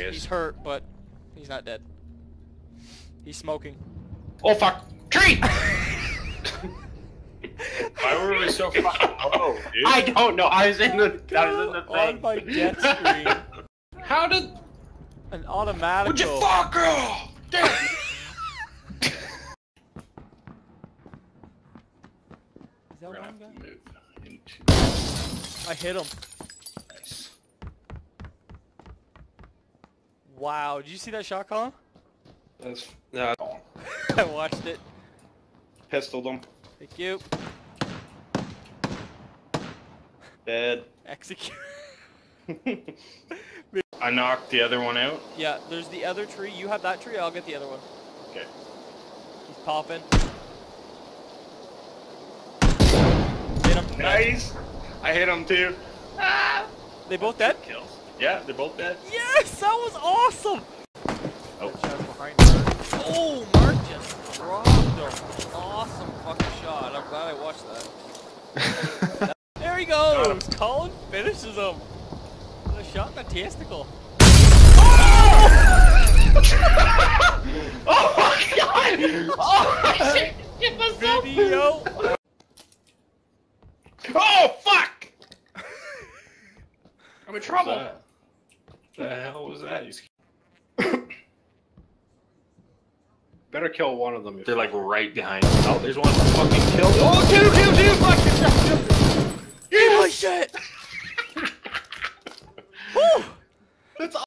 is. He's hurt, but he's not dead. He's smoking. Oh fuck! Tree! Why were we so fucking low, oh, dude? I don't know. I was in the. I was in the on thing. my jet screen. How did? An automatic. Would you fuck girl? Damn. Is that We're gonna one guy? move into. I hit him. Wow, did you see that shot, call? That's uh, I watched it. pistoled him. Thank you. Dead. Execute. I knocked the other one out. yeah, there's the other tree. You have that tree, I'll get the other one. Okay. He's popping. Hit him. Nice. I hit him too. Ah! They both dead? Kills. Yeah, they're both dead. Yes, that was awesome. Oh. Behind Mark. Oh, Mark just dropped him. Awesome fucking shot. I'm glad I watched that. there he goes. Colin finishes him. The shot in the testicle. Oh my god! Oh shit! It was so. Video. Oh fuck! I'm in What trouble. Was that? The hell was that? You sc- Better kill one of them. They're like right behind you. Oh, there's one fucking killed. Oh, two,